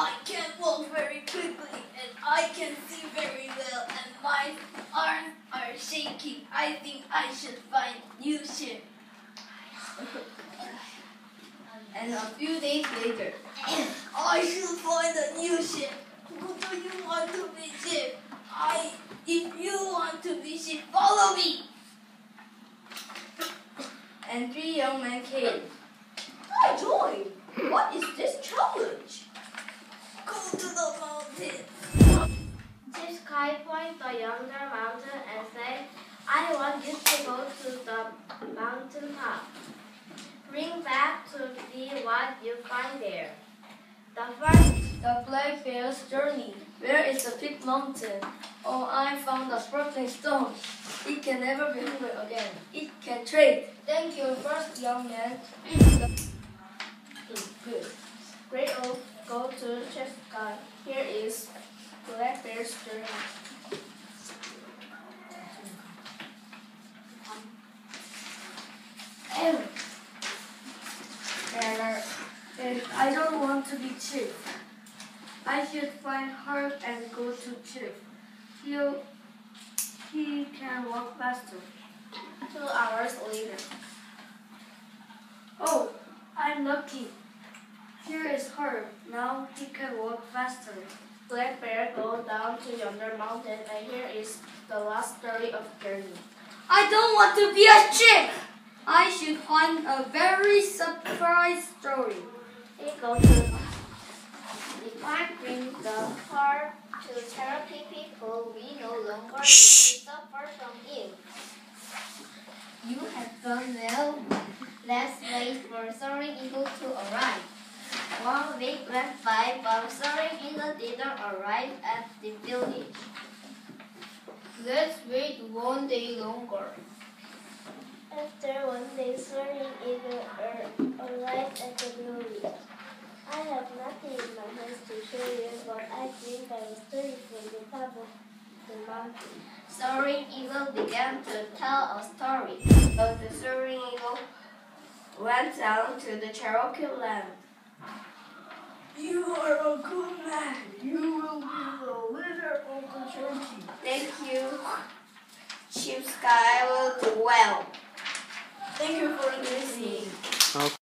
I can walk very quickly and I can see very well and my arms are shaking. I think I should find new ship. And a few days later, I should find a new ship. Who do you want to be ship? I if you want to be ship, follow me. and three young men came. I join. What is this challenge? Chief point the Yonder Mountain and say, I want you to go to the mountain top. Bring back to me what you find there. The first The Black Bear's journey. Where is the big mountain? Oh, I found a sparkling stone. It can never be hungry again. It can trade. Thank you, first young man. Good. great old, go to Chief Sky. Here is Black Bear's. Error. And I don't want to be chief. I should find her and go to chief. He'll, he can walk faster. Two hours later. Oh, I'm lucky. Here is her. Now he can walk faster. Black Bear go down to yonder mountain and here is the last story of journey. I don't want to be a chief. I should find a very surprise story. He goes to if I bring the car to Cherokee people, we no longer suffer from ill. You have done well. Let's wait for Soaring Eagle to arrive. One week went by, but Soaring Eagle didn't arrive at the village. Let's wait one day longer. After one day, Soaring Eagle ar- arrived at the village. I have nothing in my hands to show you, but I think I will story from the top of the mountain. Soaring Eagle began to tell a story. But the Soaring Eagle went down to the Cherokee land. You are a good man. You will be the leader of the Cherokee. Thank you. Chief Sky will do well. Thank you for listening.